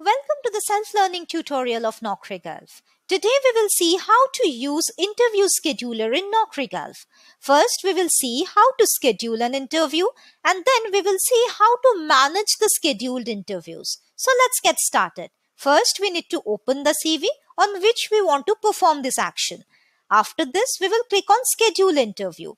Welcome to the self-learning tutorial of Gulf. Today we will see how to use interview scheduler in Gulf. First we will see how to schedule an interview and then we will see how to manage the scheduled interviews. So let's get started. First we need to open the CV on which we want to perform this action. After this we will click on schedule interview.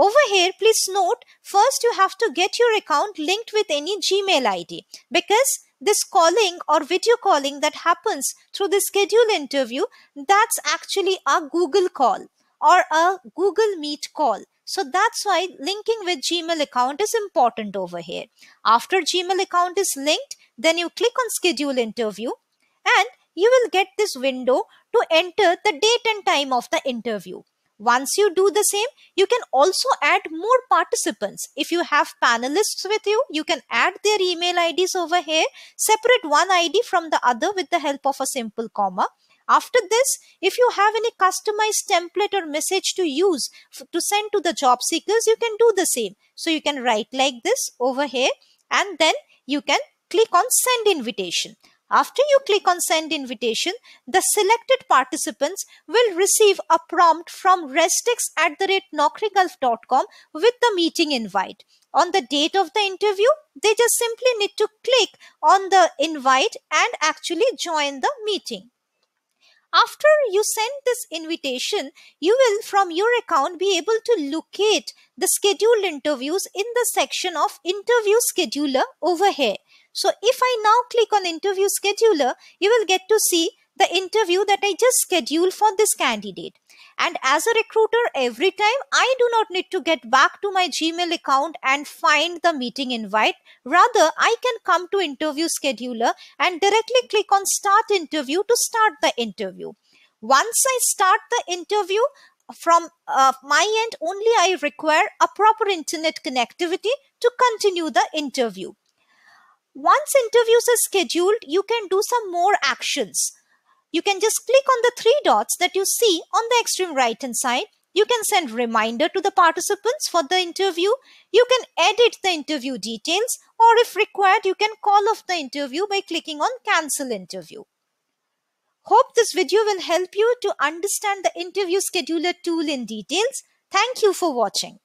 Over here, please note, first you have to get your account linked with any Gmail ID because this calling or video calling that happens through the schedule interview, that's actually a Google call or a Google Meet call. So that's why linking with Gmail account is important over here. After Gmail account is linked, then you click on schedule interview and you will get this window to enter the date and time of the interview. Once you do the same, you can also add more participants. If you have panelists with you, you can add their email IDs over here, separate one ID from the other with the help of a simple comma. After this, if you have any customized template or message to use to send to the job seekers, you can do the same. So you can write like this over here and then you can click on send invitation. After you click on send invitation, the selected participants will receive a prompt from restix at the rate naukrigulf.com with the meeting invite. On the date of the interview, they just simply need to click on the invite and actually join the meeting. After you send this invitation, you will from your account be able to locate the scheduled interviews in the section of interview scheduler over here. So if I now click on interview scheduler, you will get to see the interview that I just scheduled for this candidate. And as a recruiter, every time I do not need to get back to my Gmail account and find the meeting invite. Rather, I can come to interview scheduler and directly click on start interview to start the interview. Once I start the interview, from uh, my end, only I require a proper internet connectivity to continue the interview. Once interviews are scheduled, you can do some more actions. You can just click on the three dots that you see on the extreme right hand side. You can send reminder to the participants for the interview. You can edit the interview details or if required, you can call off the interview by clicking on cancel interview. Hope this video will help you to understand the interview scheduler tool in details. Thank you for watching.